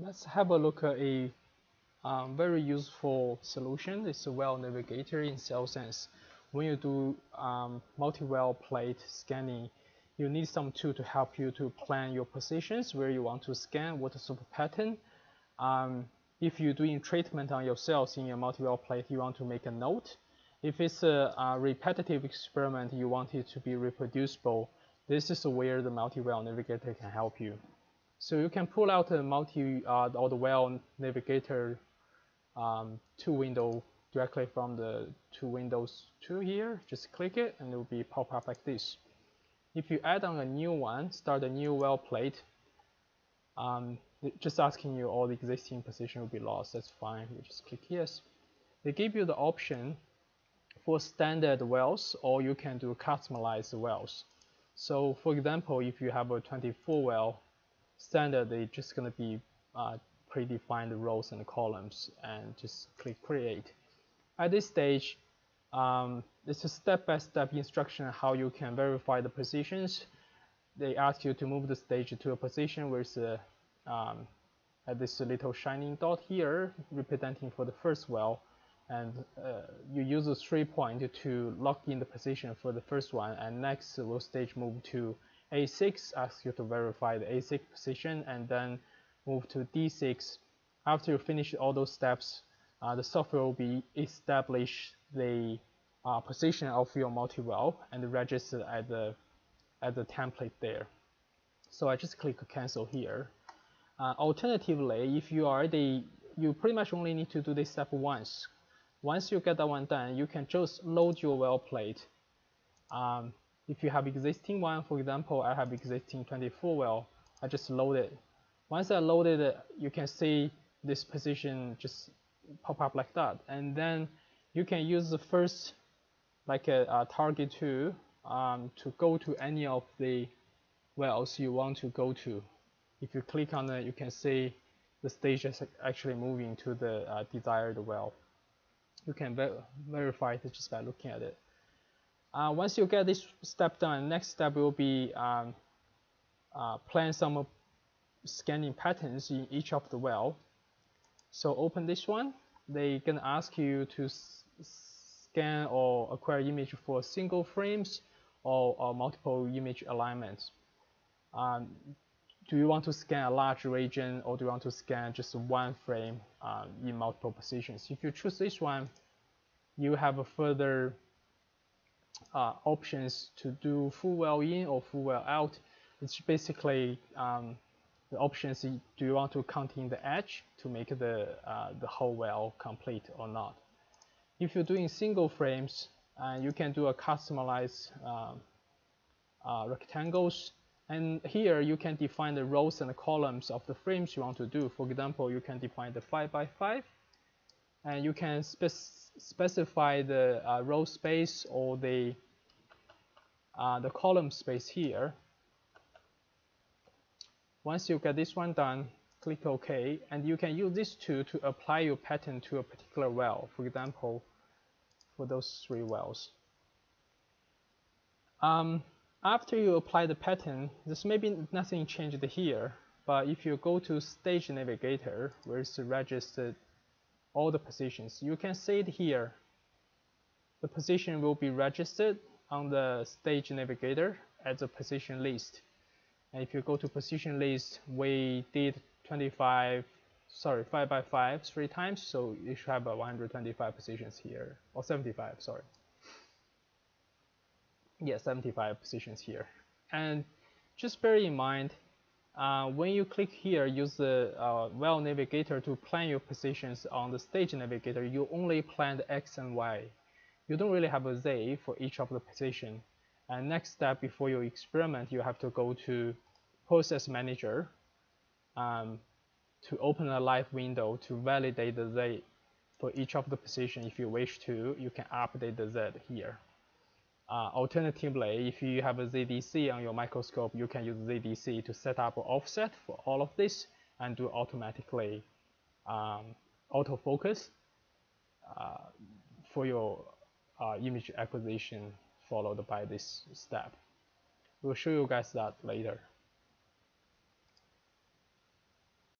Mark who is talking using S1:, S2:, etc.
S1: let's have a look at a um, very useful solution. It's a well navigator in cellSens. When you do um, multi-well plate scanning, you need some tool to help you to plan your positions where you want to scan, what sort of pattern. Um, if you're doing treatment on your cells in your multi-well plate, you want to make a note. If it's a, a, repetitive experiment, you want it to be reproducible. This is where the multi-well navigator can help you. So you can pull out the multi uh, or the well navigator um, two window directly from the two windows tool here. Just click it and it will be pop up like this. If you add on a new one, start a new well plate, um, just asking you all the existing position will be lost. That's fine. You just click yes. They give you the option for standard wells or you can do customized wells. So for example, if you have a 24 well standard, it's just going to be uh, predefined rows and columns and just click create. At this stage, um, it's a step-by-step -step instruction how you can verify the positions. They ask you to move the stage to a position it's a, um, at this little shining dot here representing for the first well and uh, you use a three point to lock in the position for the first one and next will stage move to A6 asks you to verify the A6 position and then move to D6 after you finish all those steps uh, the software will be establish the uh, position of your multi-well and register at the at the template there. So I just click cancel here. Uh, alternatively if you the you pretty much only need to do this step once. Once you get that one done, you can just load your well plate. Um, if you have existing one, for example, I have existing 24 well, I just load it. Once I loaded it, you can see this position just pop up like that. And then you can use the first like a, a target tool um, to go to any of the wells you want to go to. If you click on it, you can see the stage is actually moving to the uh, desired well you can ver verify it just by looking at it. Uh, once you get this step done, next step will be um, uh, plan some scanning patterns in each of the well. So open this one. They can ask you to scan or acquire image for single frames or, or multiple image alignments. Um, do you want to scan a large region or do you want to scan just one frame um, in multiple positions? If you choose this one, you have a further uh, options to do full well in or full well out. It's basically um, the options do you want to count in the edge to make the, uh, the whole well complete or not. If you're doing single frames, uh, you can do a customized um, uh, rectangles and here you can define the rows and the columns of the frames you want to do. For example, you can define the 5 by 5 and you can spec specify the uh, row space or the uh, the column space here. Once you get this one done, click OK, and you can use this tool to apply your pattern to a particular well. For example, for those three wells. Um, after you apply the pattern, there's maybe nothing changed here, but if you go to Stage Navigator, where it's registered all the positions, you can see it here. The position will be registered on the Stage Navigator as a position list. And if you go to position list, we did 25, sorry, 5 by 5 three times, so you should have 125 positions here, or 75, sorry. Yeah 75 positions here. And just bear in mind uh, when you click here use the uh, well navigator to plan your positions on the stage navigator you only plan the X and Y you don't really have a Z for each of the position. And next step before you experiment you have to go to process manager um, to open a live window to validate the Z for each of the position. If you wish to you can update the Z here. Uh, alternatively, if you have a ZDC on your microscope, you can use ZDC to set up an offset for all of this and do automatically um, autofocus uh, for your uh, image acquisition followed by this step. We'll show you guys that later.